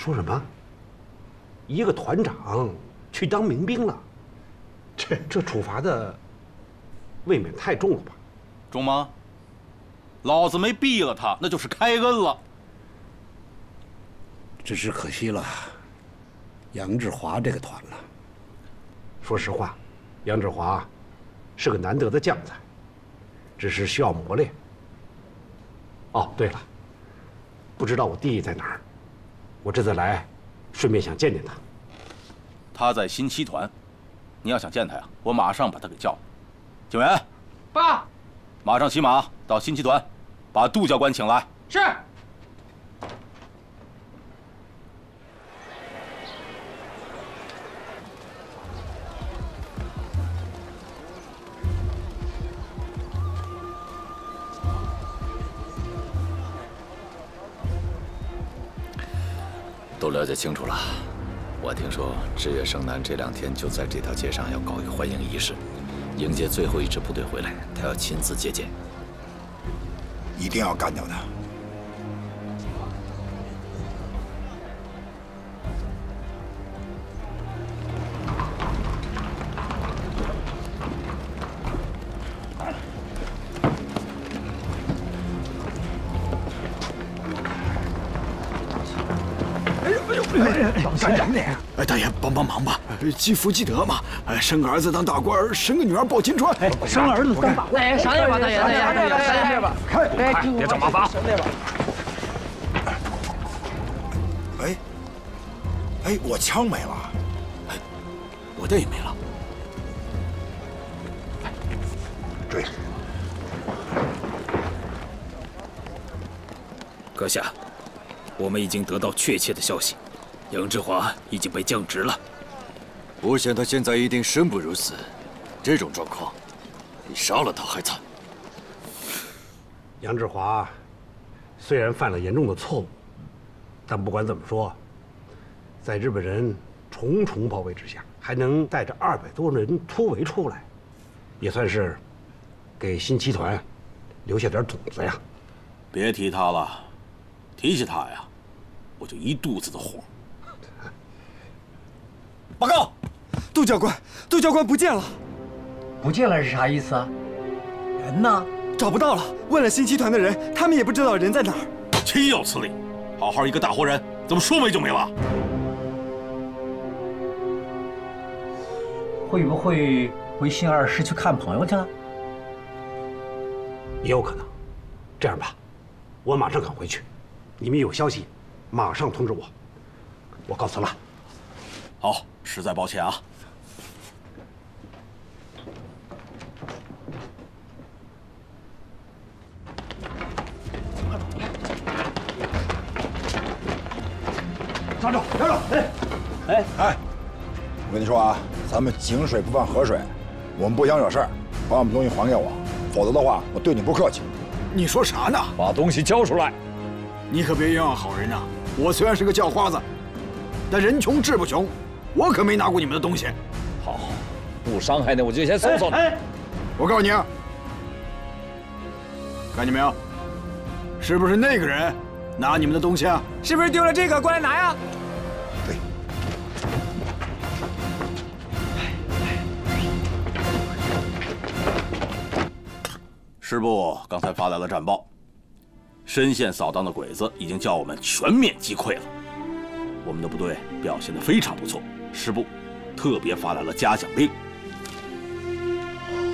说什么？一个团长去当民兵了？这这处罚的未免太重了吧？重吗？老子没毙了他，那就是开恩了。只是可惜了杨志华这个团了。说实话，杨志华是个难得的将才，只是需要磨练。哦，对了，不知道我弟弟在哪儿？我这次来，顺便想见见他。他在新七团，你要想见他呀，我马上把他给叫来。警员，爸，马上骑马到新七团，把杜教官请来。是。记得清楚了。我听说志月胜男这两天就在这条街上要搞一个欢迎仪式，迎接最后一支部队回来，他要亲自接见。一定要干掉他。干什么你？哎，大爷帮帮忙吧，积福积德嘛。哎，生个儿子当大官，生个女儿抱金川。哎，生儿子当大官。哎，商业吧，大爷，大爷，大爷，商业吧。快，别找麻烦。商业吧。哎，哎，我枪没了。哎，我的也没了。追！阁下，我们已经得到确切的消息。杨志华已经被降职了，我想他现在一定生不如死。这种状况，比杀了他还惨。杨志华虽然犯了严重的错误，但不管怎么说，在日本人重重包围之下，还能带着二百多人突围出来，也算是给新七团留下点种子呀。别提他了，提起他呀，我就一肚子的火。报告，杜教官，杜教官不见了。不见了是啥意思啊？人呢？找不到了。问了新七团的人，他们也不知道人在哪儿。岂有此理！好好一个大活人，怎么说没就没了？会不会回新二师去看朋友去了？也有可能。这样吧，我马上赶回去。你们有消息，马上通知我。我告辞了。好。实在抱歉啊！站住！站住！哎，哎哎！我跟你说啊，咱们井水不犯河水，我们不想惹事儿，把我们东西还给我，否则的话，我对你不客气。你说啥呢？把东西交出来！你可别冤枉好人呐！我虽然是个叫花子，但人穷志不穷。我可没拿过你们的东西。好，不伤害你，我就先搜搜你。我告诉你啊，看见没有？是不是那个人拿你们的东西啊？是不是丢了这个过来拿呀？对。师部刚才发来了战报，深陷扫荡的鬼子已经叫我们全面击溃了。我们的部队表现得非常不错。师部特别发来了嘉奖令。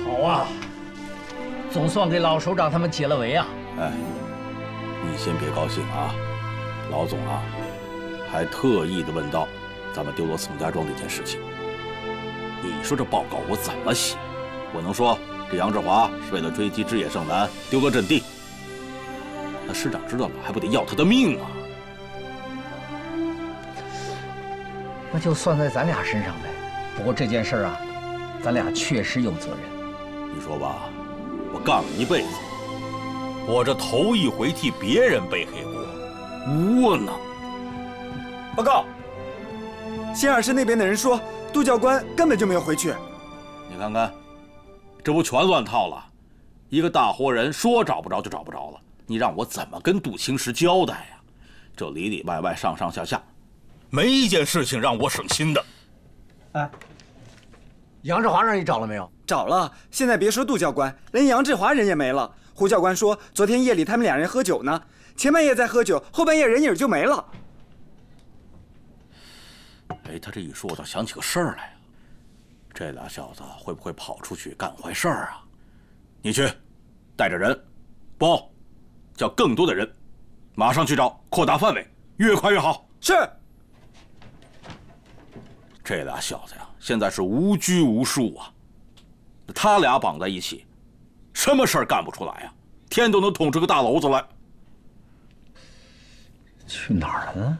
好啊，总算给老首长他们解了围啊！哎，你先别高兴啊，老总啊，还特意的问到咱们丢了宋家庄这件事情。你说这报告我怎么写？我能说这杨志华是为了追击枝野胜男丢了阵地？那师长知道了还不得要他的命啊？那就算在咱俩身上呗。不过这件事儿啊，咱俩确实有责任。你说吧，我干了一辈子，我这头一回替别人背黑锅，窝囊。报告，新二师那边的人说，杜教官根本就没有回去。你看看，这不全乱套了？一个大活人说找不着就找不着了，你让我怎么跟杜青石交代呀？这里里外外上上下下。没一件事情让我省心的。哎，杨志华让你找了没有？找了。现在别说杜教官，连杨志华人也没了。胡教官说，昨天夜里他们两人喝酒呢，前半夜在喝酒，后半夜人影就没了。哎，他这一说，我倒想起个事儿来啊。这俩小子会不会跑出去干坏事儿啊？你去，带着人，不，叫更多的人，马上去找，扩大范围，越快越好。是。这俩小子呀，现在是无拘无束啊。他俩绑在一起，什么事儿干不出来呀？天都能捅出个大娄子来。去哪儿了呢？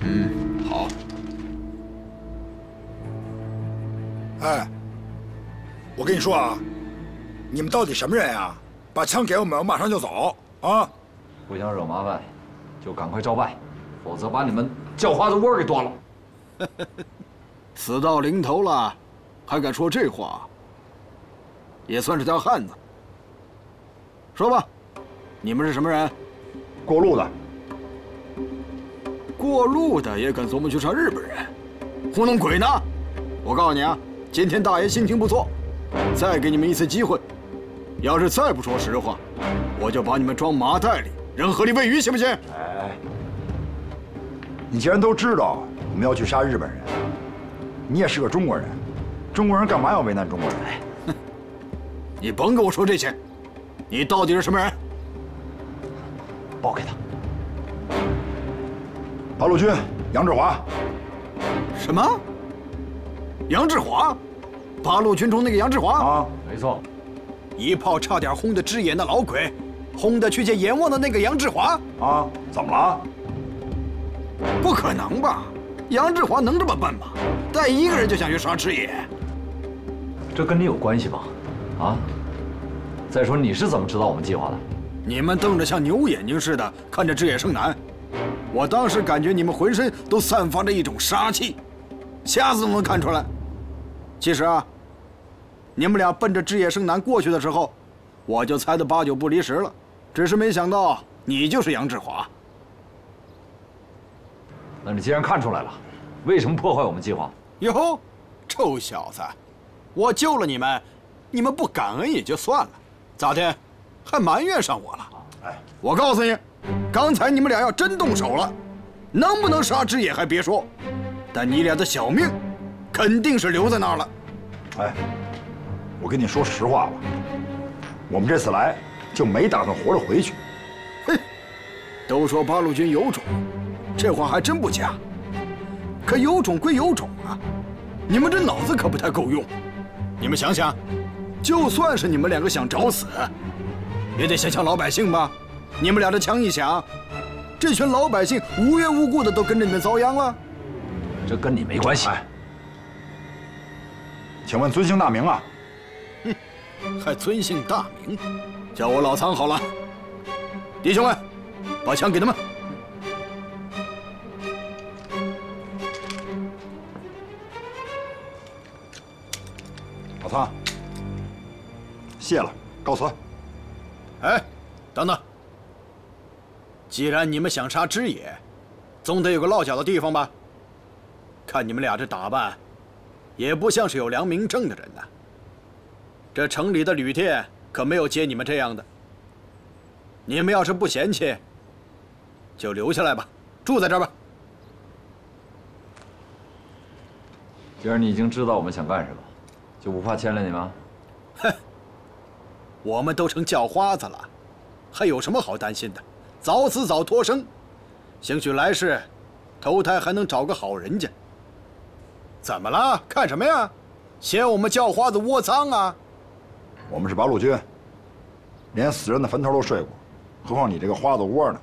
嗯，好。哎，我跟你说啊，你们到底什么人呀？把枪给我们，我马上就走啊！不想惹麻烦，就赶快照办，否则把你们叫花子窝给端了。死到临头了，还敢说这话？也算是条汉子。说吧，你们是什么人？过路的。过路的也敢琢磨去杀日本人，糊弄鬼呢！我告诉你啊，今天大爷心情不错，再给你们一次机会，要是再不说实话，我就把你们装麻袋里扔河里喂鱼，行不行？哎，你既然都知道我们要去杀日本人，你也是个中国人，中国人干嘛要为难中国人？哼，你甭跟我说这些，你到底是什么人？报给他。八路军杨志华。什么？杨志华？八路军中那个杨志华？啊，没错。一炮差点轰得只眼的老鬼，轰得去见阎王的那个杨志华？啊，怎么了？不可能吧？杨志华能这么笨吗？带一个人就想去杀赤野？这跟你有关系吗？啊？再说你是怎么知道我们计划的？你们瞪着像牛眼睛似的看着志野胜男。我当时感觉你们浑身都散发着一种杀气，瞎子都能看出来。其实啊，你们俩奔着志野生男过去的时候，我就猜得八九不离十了。只是没想到你就是杨志华。那你既然看出来了，为什么破坏我们计划？哟，臭小子，我救了你们，你们不感恩也就算了，咋的，还埋怨上我了？哎，我告诉你。刚才你们俩要真动手了，能不能杀之野还别说，但你俩的小命肯定是留在那儿了。哎，我跟你说实话吧，我们这次来就没打算活着回去。嘿，都说八路军有种，这话还真不假。可有种归有种啊，你们这脑子可不太够用。你们想想，就算是你们两个想找死，也得想想老百姓吧。你们俩的枪一响，这群老百姓无缘无故的都跟着你们遭殃了。这跟你没关系。请问尊姓大名啊？哼，还尊姓大名？叫我老苍好了。弟兄们，把枪给他们。老苍，谢了，告辞。哎，等等。既然你们想杀知野，总得有个落脚的地方吧？看你们俩这打扮，也不像是有良民证的人呐。这城里的旅店可没有接你们这样的。你们要是不嫌弃，就留下来吧，住在这儿吧。既然你已经知道我们想干什么，就不怕牵连你吗？哼，我们都成叫花子了，还有什么好担心的？早死早脱生，兴许来世投胎还能找个好人家。怎么了？看什么呀？嫌我们叫花子窝脏啊？我们是八路军，连死人的坟头都睡过，何况你这个花子窝呢？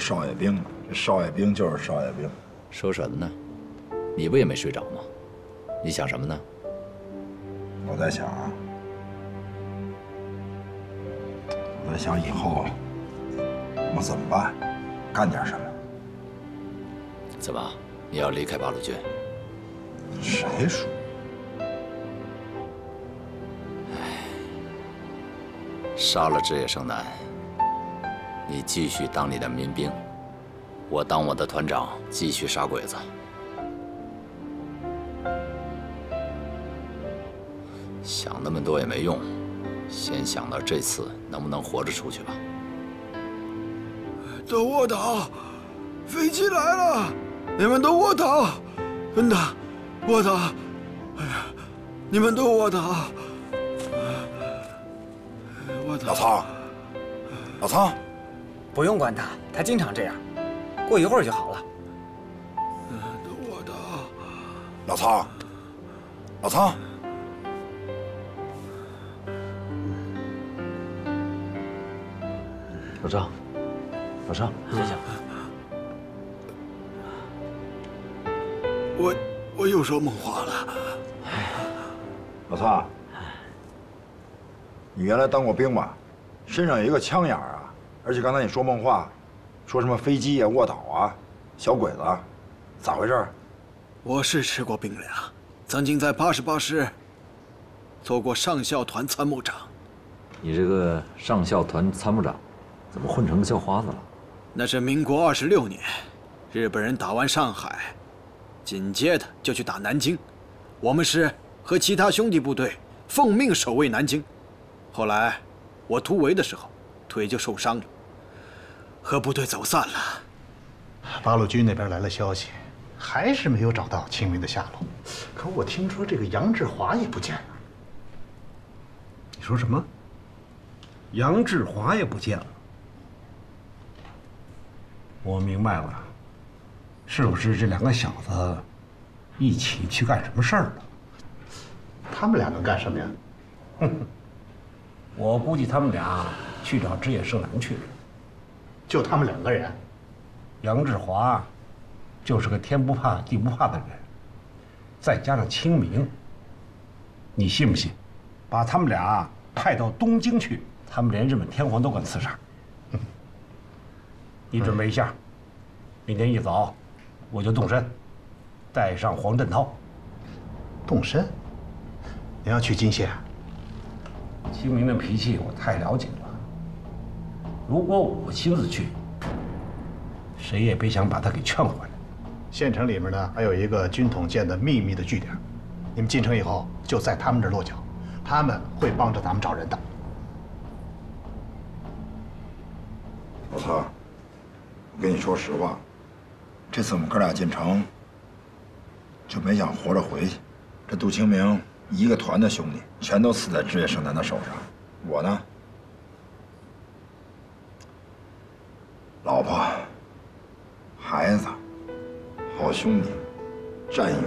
少爷兵呢？这少爷兵就是少爷兵。说什么呢？你不也没睡着吗？你想什么呢？我在想啊，我在想以后我怎么办，干点什么。怎么，你要离开八路军？谁说？杀了枝野生男，你继续当你的民兵，我当我的团长，继续杀鬼子。想那么多也没用，先想到这次能不能活着出去吧。都卧倒，飞机来了，你们都卧倒，真的，卧倒，哎呀，你们都卧倒。老曹，老苍，不用管他，他经常这样，过一会儿就好了。都卧倒，老苍，老苍。老张，老张，醒醒。我我又说梦话了。老苍，你原来当过兵吧？身上有一个枪眼儿啊！而且刚才你说梦话，说什么飞机呀、卧倒啊、小鬼子，咋回事？我是吃过兵粮，曾经在八十八师做过上校团参谋长。你这个上校团参谋长，怎么混成个叫花子了？那是民国二十六年，日本人打完上海，紧接着就去打南京，我们师和其他兄弟部队奉命守卫南京。后来我突围的时候，腿就受伤了，和部队走散了。八路军那边来了消息，还是没有找到清明的下落。可我听说这个杨志华也不见了。你说什么？杨志华也不见了。我明白了，是不是这两个小子一起去干什么事儿了？他们俩能干什么呀？哼，我估计他们俩去找枝野胜男去了。就他们两个人？杨志华就是个天不怕地不怕的人，再加上清明，你信不信？把他们俩派到东京去，他们连日本天皇都敢刺杀。你准备一下，明天一早我就动身，带上黄振涛。动身？你要去金县？清明的脾气我太了解了，如果我亲自去，谁也别想把他给劝回来。县城里面呢，还有一个军统建的秘密的据点，你们进城以后就在他们这儿落脚，他们会帮着咱们找人的。老曹，我跟你说实话，这次我们哥俩进城，就没想活着回去。这杜清明一个团的兄弟，全都死在枝叶圣男的手上。我呢，老婆、孩子、好兄弟、战友，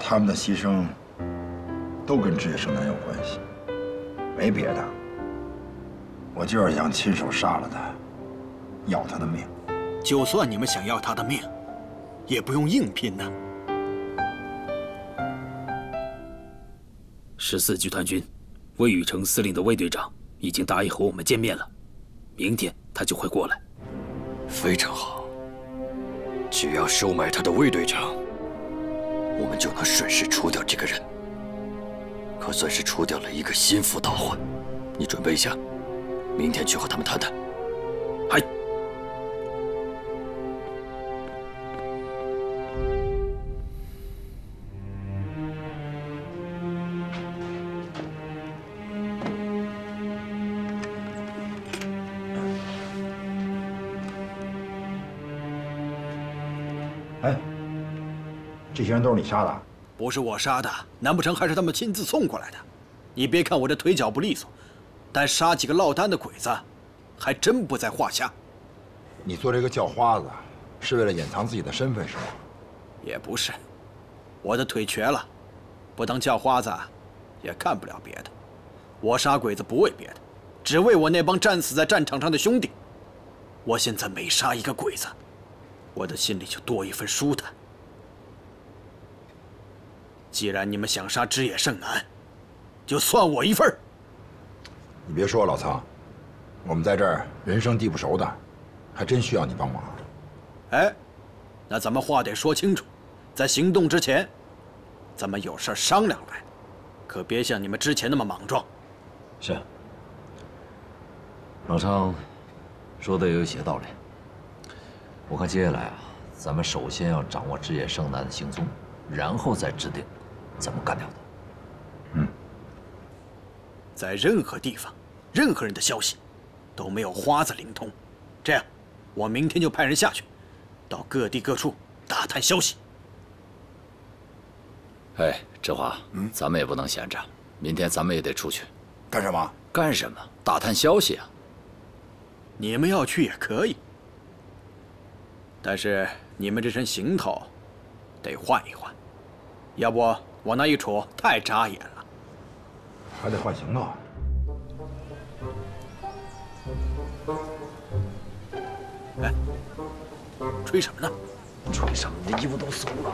他们的牺牲都跟职业生男有关系，没别的。我就是想亲手杀了他，要他的命。就算你们想要他的命，也不用硬拼呐。十四集团军魏宇成司令的卫队长已经答应和我们见面了，明天他就会过来。非常好，只要收买他的卫队长，我们就能顺势除掉这个人，可算是除掉了一个心腹大患。你准备一下。明天去和他们谈谈。这些人都是你杀的？不是我杀的，难不成还是他们亲自送过来的？你别看我这腿脚不利索。但杀几个落单的鬼子，还真不在话下。你做这个叫花子，是为了掩藏自己的身份是吗？也不是，我的腿瘸了，不当叫花子，也干不了别的。我杀鬼子不为别的，只为我那帮战死在战场上的兄弟。我现在每杀一个鬼子，我的心里就多一份舒坦。既然你们想杀枝野胜男，就算我一份儿。你别说，老苍，我们在这儿人生地不熟的，还真需要你帮忙。哎，那咱们话得说清楚，在行动之前，咱们有事商量来，可别像你们之前那么莽撞。是。老昌说的也有些道理。我看接下来啊，咱们首先要掌握枝野胜男的行踪，然后再制定怎么干掉的。嗯，在任何地方，任何人的消息都没有花子灵通。这样，我明天就派人下去，到各地各处打探消息。哎，志华，嗯，咱们也不能闲着，明天咱们也得出去。干什么？干什么？打探消息啊！你们要去也可以，但是你们这身行头得换一换，要不我那一杵太扎眼了。还得换行头。哎，吹什么呢？吹什么？你的衣服都馊了。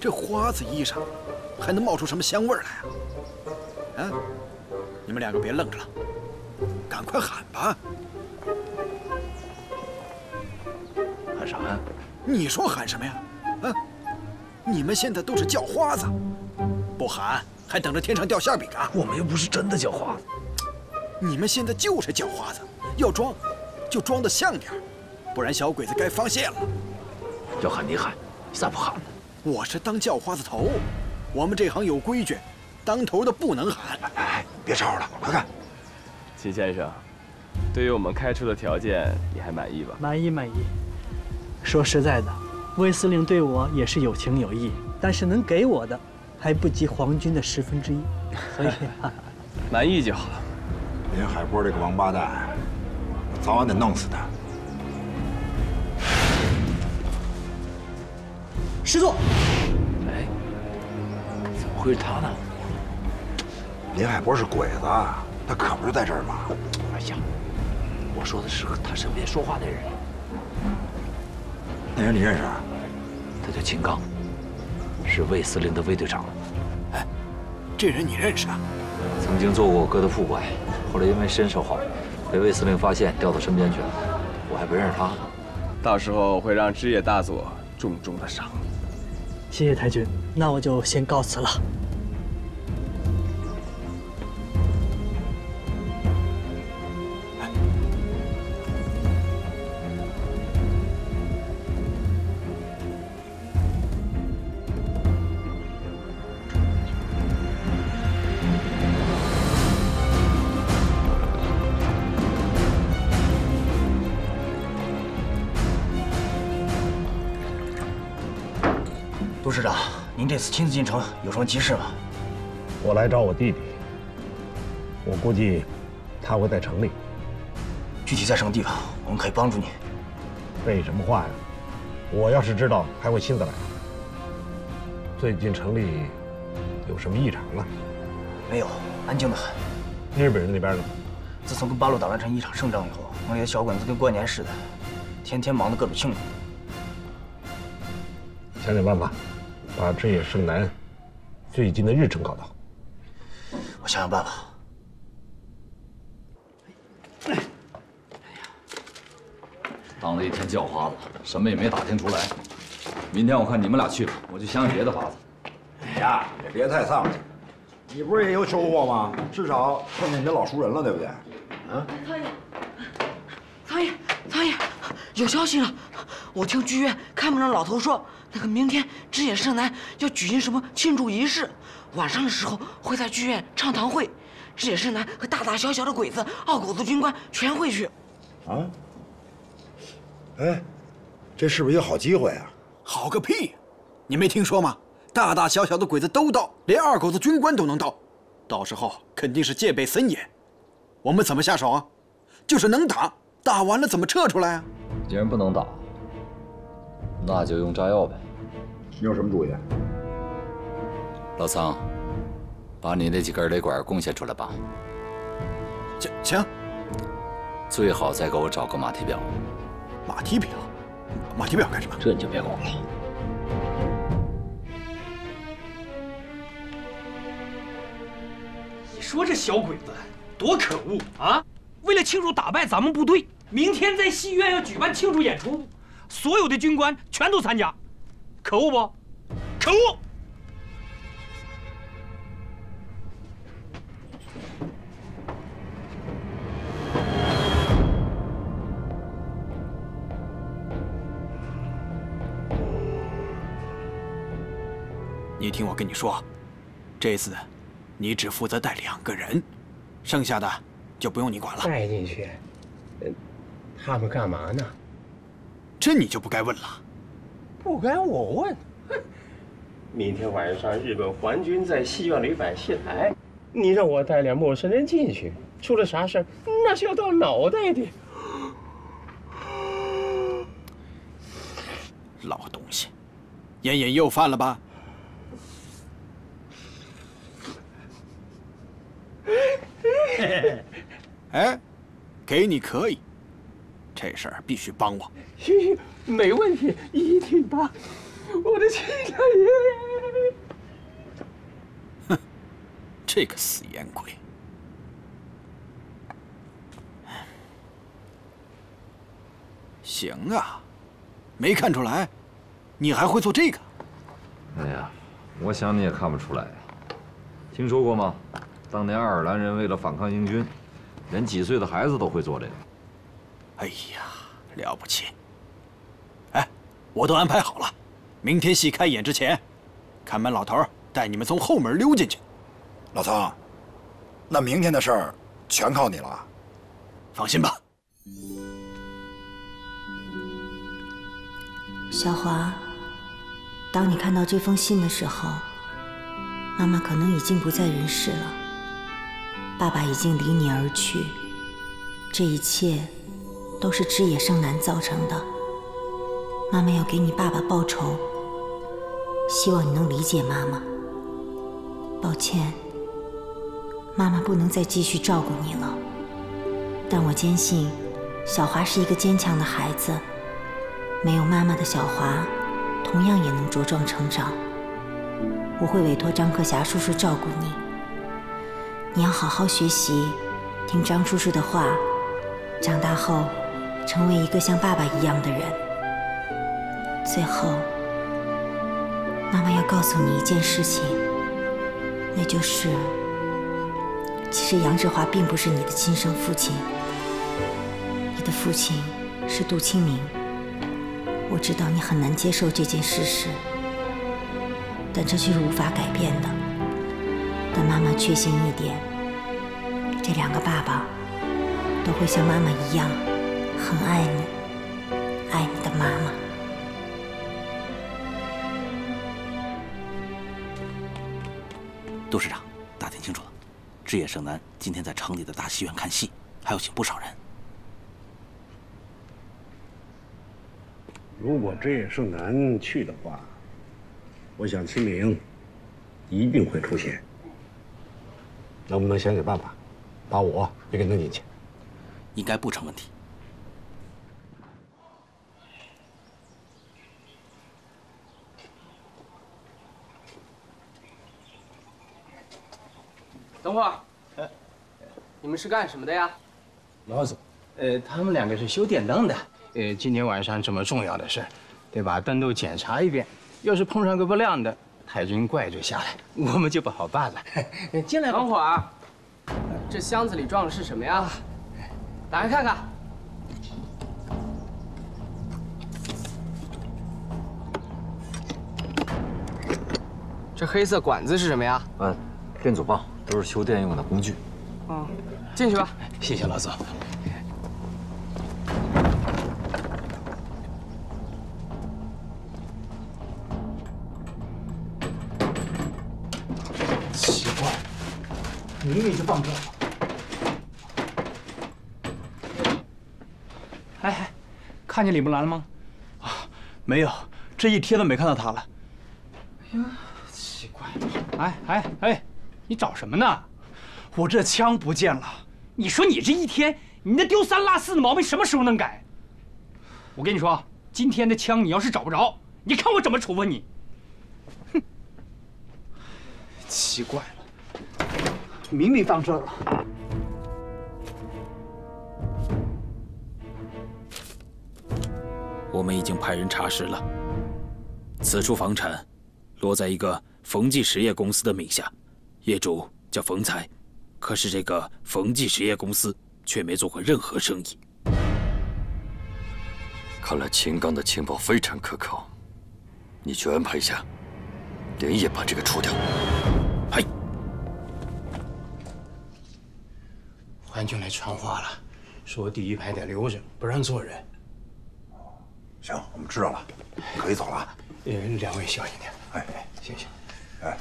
这花子衣裳还能冒出什么香味来啊？啊！你们两个别愣着了，赶快喊吧！喊啥呀？你说喊什么呀？啊！你们现在都是叫花子，不喊还等着天上掉馅饼啊？我们又不是真的叫花子。你们现在就是叫花子，要装就装得像点不然小鬼子该发现了。要喊你喊，你咋不喊呢？我是当叫花子头，我们这行有规矩，当头的不能喊。哎，别吵吵了，快看。秦先生，对于我们开出的条件，你还满意吧？满意满意。说实在的，魏司令对我也是有情有义，但是能给我的还不及皇军的十分之一，所以 满意就好。林海波这个王八蛋，我早晚得弄死他。师座，哎，怎么会是他呢？林海波是鬼子，他可不是在这儿吗？哎呀，我说的是和他身边说话那人。那人你认识啊？他叫秦刚，是魏司令的卫队长。哎，这人你认识啊？曾经做过我哥的副官，后来因为身手好，被魏司令发现调到身边去了。我还不认识他呢。到时候会让枝野大佐重重的赏。谢谢太君，那我就先告辞了。次亲自进城，有什么急事吗？我来找我弟弟，我估计他会在城里。具体在什么地方，我们可以帮助你。废什么话呀！我要是知道，还会亲自来。最近城里有什么异常了？没有，安静的很。日本人那边呢？自从跟八路打完成一场胜仗以后，那里的小鬼子跟过年似的，天天忙得各种庆祝。想想办法，把枝野胜男最近的日程搞到。我想想办法。当了一天叫花子，什么也没打听出来。明天我看你们俩去吧，我就想想别的法子。哎呀，也别太丧气，你不是也有收获吗？至少碰见你的老熟人了，对不对？啊？苍爷，苍爷，苍爷，有消息了！我听剧院看门的老头说，那个明天枝野胜男要举行什么庆祝仪式，晚上的时候会在剧院唱堂会，枝野胜男和大大小小的鬼子、二狗子军官全会去。啊？哎，这是不是一个好机会啊？好个屁！你没听说吗？大大小小的鬼子都到，连二狗子军官都能到，到时候肯定是戒备森严。我们怎么下手啊？就是能打，打完了怎么撤出来啊？既然不能打，那就用炸药呗。你有什么主意？老苍，把你那几根雷管贡献出来吧。请请。最好再给我找个马蹄表。马蹄表？马蹄表干什么？这你就别管了。你说这小鬼子多可恶啊！为了庆祝打败咱们部队，明天在戏院要举办庆祝演出，所有的军官全都参加，可恶不？可恶！你听我跟你说，这次你只负责带两个人，剩下的就不用你管了。带进去，他们干嘛呢？这你就不该问了。不该我问。明天晚上日本皇军在戏院里摆戏台，你让我带点陌生人进去，出了啥事那是要到脑袋的。老东西，烟瘾又犯了吧？哎，给你可以，这事儿必须帮我。没问题，一定帮。我的亲大爷！哼，这个死烟鬼！行啊，没看出来，你还会做这个？哎呀，我想你也看不出来呀。听说过吗？当年爱尔兰人为了反抗英军，连几岁的孩子都会做这个。哎呀，了不起！哎，我都安排好了，明天戏开演之前，看门老头带你们从后门溜进去。老曾，那明天的事儿全靠你了。放心吧。小华，当你看到这封信的时候，妈妈可能已经不在人世了。爸爸已经离你而去，这一切都是枝野胜男造成的。妈妈要给你爸爸报仇，希望你能理解妈妈。抱歉，妈妈不能再继续照顾你了。但我坚信，小华是一个坚强的孩子，没有妈妈的小华，同样也能茁壮成长。我会委托张克侠叔叔照顾你。你要好好学习，听张叔叔的话，长大后成为一个像爸爸一样的人。最后，妈妈要告诉你一件事情，那就是，其实杨志华并不是你的亲生父亲，你的父亲是杜清明。我知道你很难接受这件事实，但这却是无法改变的。但妈妈确信一点，这两个爸爸都会像妈妈一样，很爱你，爱你的妈妈。杜市长，打听清楚了，枝野胜男今天在城里的大戏院看戏，还要请不少人。如果枝野胜男去的话，我想清明一定会出现。能不能想想办法，把我也给弄进去？应该不成问题。等会儿，你们是干什么的呀？老总，呃，他们两个是修电灯的。呃，今天晚上这么重要的事，得把灯都检查一遍。要是碰上个不亮的，太君怪罪下来，我们就不好办了。进来，等会儿，这箱子里装的是什么呀？打开看看。这黑色管子是什么呀？嗯，电阻棒，都是修电用的工具。嗯，进去吧。谢谢老总。奇怪，明明就放这了。哎，看见李木兰了吗？啊，没有，这一天都没看到她了。哎呀，奇怪了！哎哎哎，你找什么呢？我这枪不见了。你说你这一天，你那丢三落四的毛病什么时候能改？我跟你说，今天的枪你要是找不着，你看我怎么处分你！哼，奇怪了，明明放这儿了。我们已经派人查实了，此处房产落在一个冯记实业公司的名下，业主叫冯才，可是这个冯记实业公司却没做过任何生意。看来秦刚的情报非常可靠，你去安排一下，连夜把这个除掉。嗨，环军来传话了，说第一排得留着，不让坐人。行，我们知道了，可以走了。呃，两位小心点。哎哎，谢谢。哎，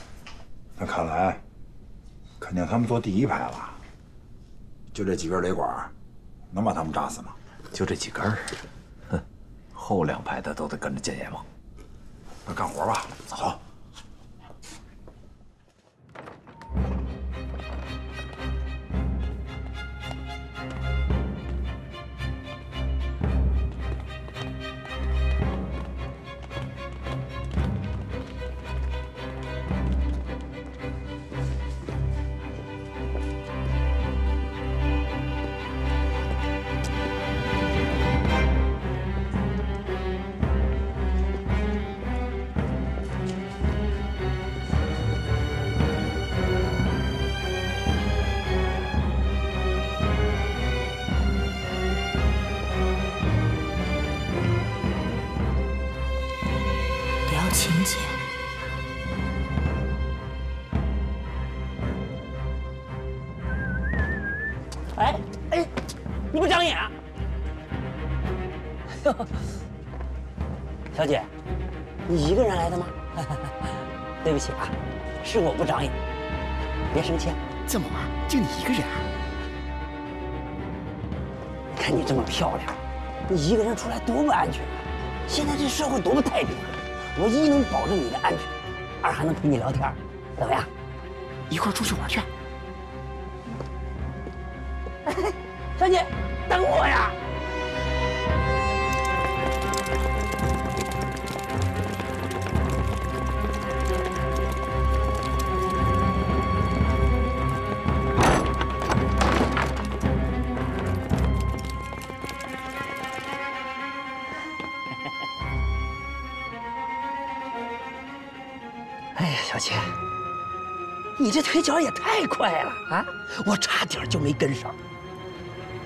那看来，肯定他们坐第一排了。就这几根雷管，能把他们炸死吗？就这几根儿，哼，后两排的都得跟着见阎王。那干活吧，走。不起啊，是我不长眼，别生气。怎么就你一个人啊？你看你这么漂亮，你一个人出来多不安全啊！现在这社会多不太平啊！我一能保证你的安全，二还能陪你聊天，怎么样？一块出去玩去。腿脚也太快了啊！我差点就没跟上。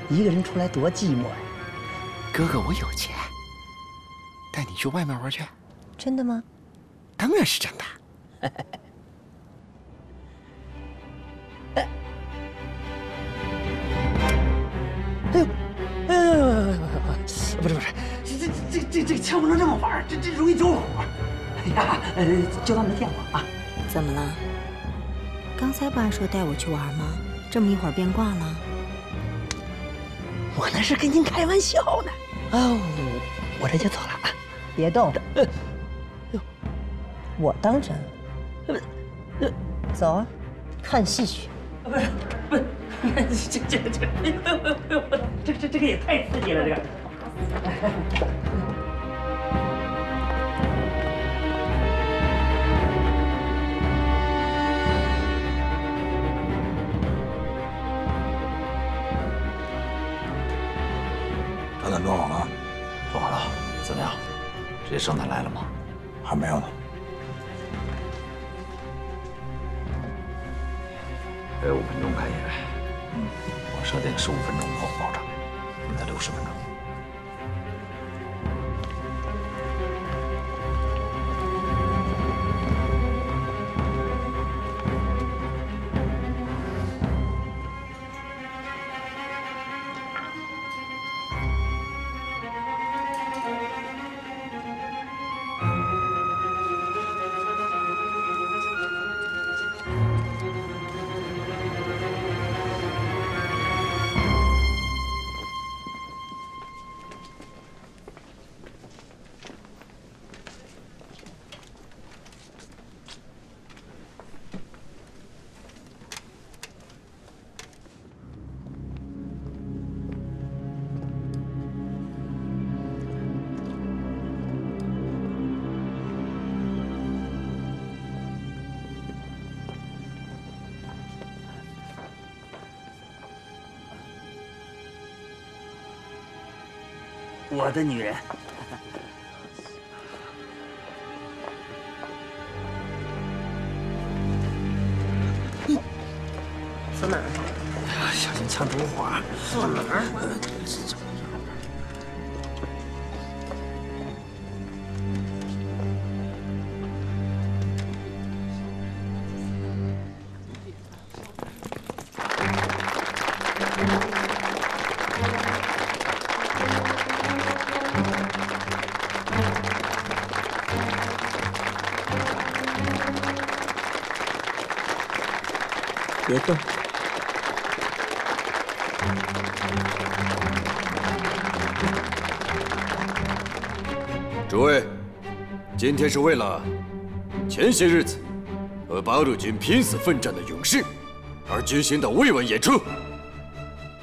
一个人出来多寂寞呀！哥哥，我有钱，带你去外面玩去。真的吗？当然是真的。哎呦，哎呦，不是不是，这这这这这个枪不能这么玩，这这容易着火。哎呀，呃，就当没见过啊。怎么了？刚才不还说带我去玩吗？这么一会儿变卦了？我那是跟您开玩笑呢。哦，我这就走了啊，别动我当真了。走啊，看戏去。不是不是，这这这这，这这这个也太刺激了，这个。圣诞来了吗？还没有呢。还有五分钟开演，嗯，我设定十五分钟后爆炸，你再留十分钟。我的女人。走哪儿？小心呛着火。坐哪儿？今天是为了前些日子和八路军拼死奋战的勇士而举行的慰问演出。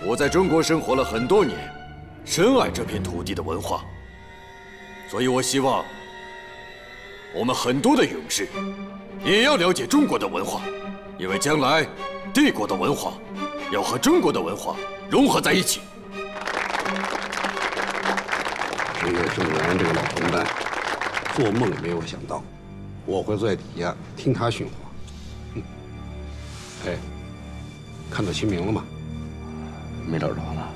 我在中国生活了很多年，深爱这片土地的文化，所以我希望我们很多的勇士也要了解中国的文化，因为将来帝国的文化要和中国的文化融合在一起。这个郑然这个老同伴，做梦也没有想到，我会坐在底下听他训话。嗯，哎，看到秦明了吗？没找着呢。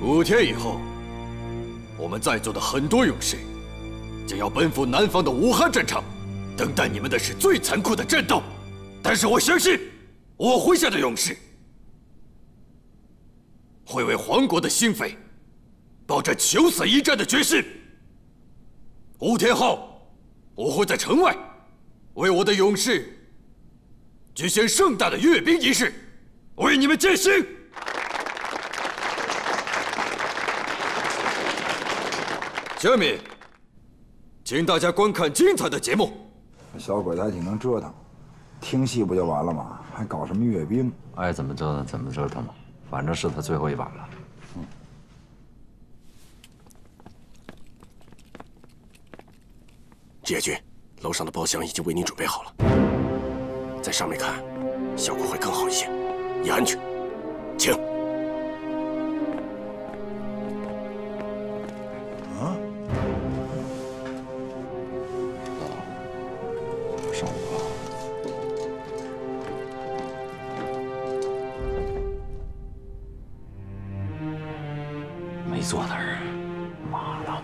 五天以后，我们在座的很多勇士将要奔赴南方的武汉战场，等待你们的是最残酷的战斗。但是我相信，我麾下的勇士会为皇国的兴废抱着求死一战的决心。五天后，我会在城外为我的勇士举行盛大的阅兵仪式，为你们践行。下面，请大家观看精彩的节目。小鬼子还挺能折腾，听戏不就完了吗？还搞什么阅兵？爱怎么折腾怎么折腾吧，反正是他最后一把了。志野君，楼上的包厢已经为你准备好了，在上面看，效果会更好一些，也安全。请。啊？没坐那儿，妈的！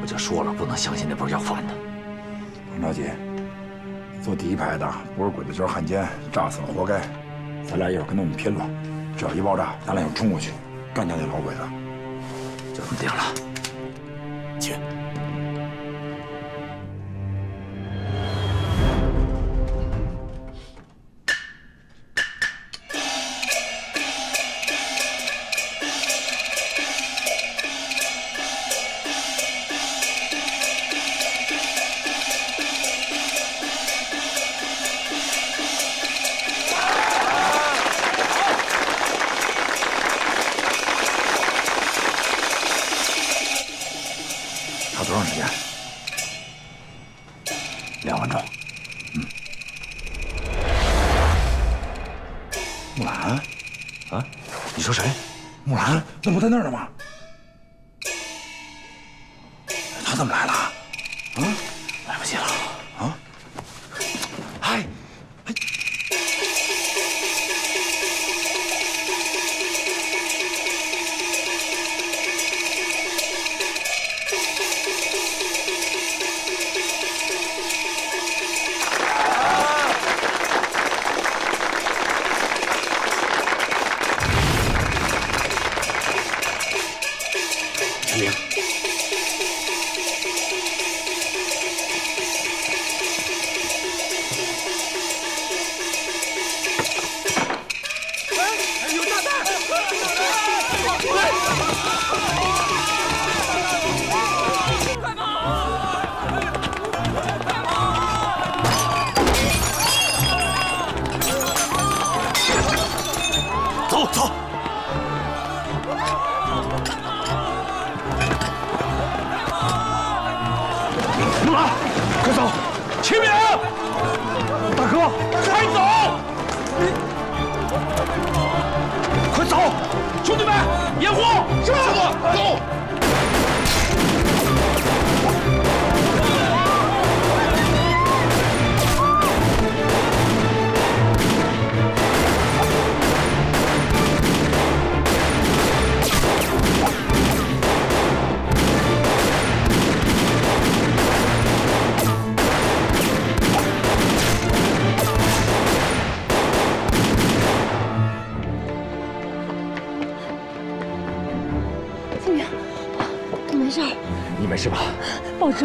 我就说了，不能相信那波要饭的。别着急，坐第一排的不是鬼子就是汉奸，炸死了活该。咱俩一会儿跟他们拼了，只要一爆炸，咱俩就冲过去，干掉那老鬼子。就这么定了。去。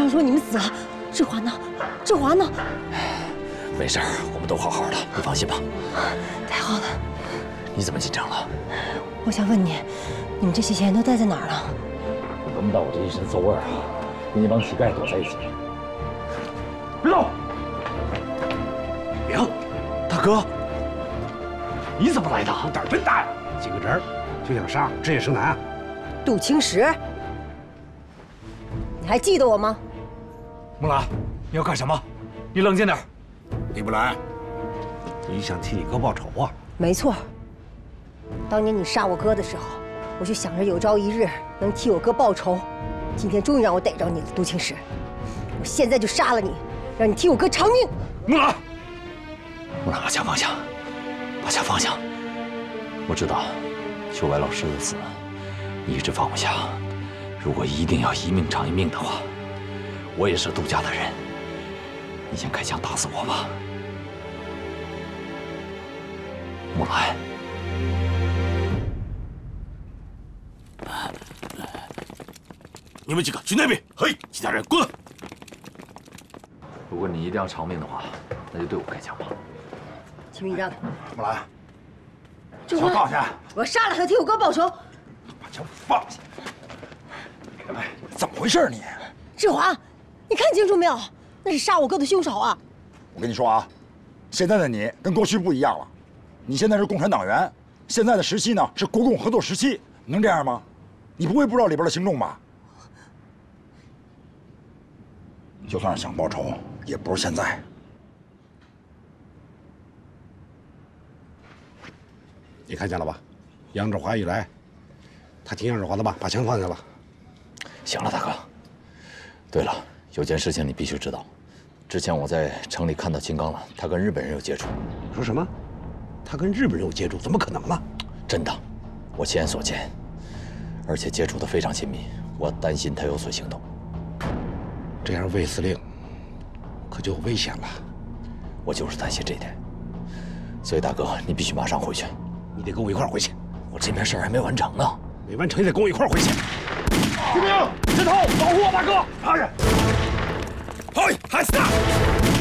上说你们死了，志华呢？志华呢？没事儿，我们都好好的，你放心吧。太好了。你怎么紧张了？我想问你，你们这些钱都带在哪儿了？闻不到我这一身馊味儿啊！跟一帮乞丐躲在一起。别动！别动！大哥，你怎么来的？胆儿真大呀！几个人就想杀志野胜男啊？杜青石，你还记得我吗？木兰，你要干什么？你冷静点。李木兰，你想替你哥报仇啊？没错。当年你杀我哥的时候，我就想着有朝一日能替我哥报仇。今天终于让我逮着你了，杜青石！我现在就杀了你，让你替我哥偿命！木兰，木兰，把枪放下，把枪放下。我知道，秋白老师的死，你一直放不下。如果一定要一命偿一命的话，我也是杜家的人。你先开枪打死我吧，木兰。你们几个去那边！嘿，其他人滚！如果你一定要偿命的话，那就对我开枪吧。秦明章，木兰，志华，放下！我要杀了他，替我哥报仇。把枪放下！哎，怎么回事你？志华，你看清楚没有？那是杀我哥的凶手啊！我跟你说啊，现在的你跟过去不一样了，你现在是共产党员，现在的时期呢是国共合作时期，能这样吗？你不会不知道里边的行动吧？就算是想报仇，也不是现在。你看见了吧？杨志华一来，他听杨志华的吧，把枪放下了。行了，大哥。对了，有件事情你必须知道。之前我在城里看到金刚了，他跟日本人有接触。说什么？他跟日本人有接触？怎么可能呢？真的，我亲眼所见，而且接触的非常亲密。我担心他有所行动。这样，魏司令可就有危险了。我就是担心这一点。所以，大哥，你必须马上回去。你得跟我一块儿回去。我这边事儿还没完成呢。没完成也得跟我一块儿回去。金明，石头，保护我大哥！趴下。嘿，还是他。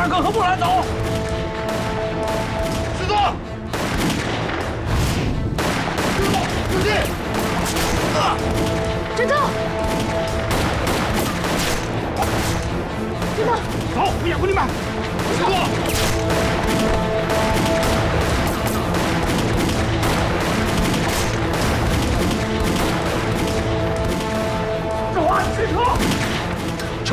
大哥和木兰走。师座，师座，注进。啊！站住！站住！走，我掩护你们。师座。志华，驱车，撤！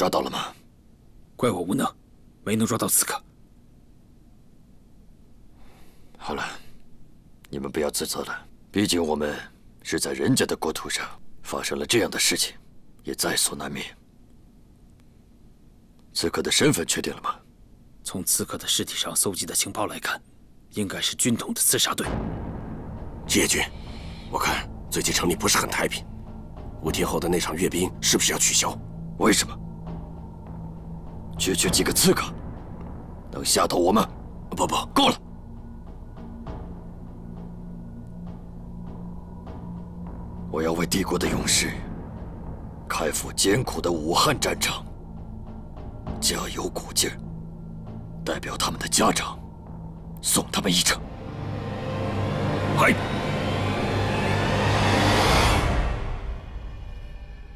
抓到了吗？怪我无能，没能抓到刺客。好了，你们不要自责了，毕竟我们是在人家的国土上，发生了这样的事情，也在所难免。刺客的身份确定了吗？从刺客的尸体上搜集的情报来看，应该是军统的刺杀队。叶军，我看最近城里不是很太平，五天后的那场阅兵是不是要取消？为什么？区区几个刺客，能吓到我吗？不不，够了！我要为帝国的勇士开赴艰苦的武汉战场，加油鼓劲，代表他们的家长送他们一程。嗨！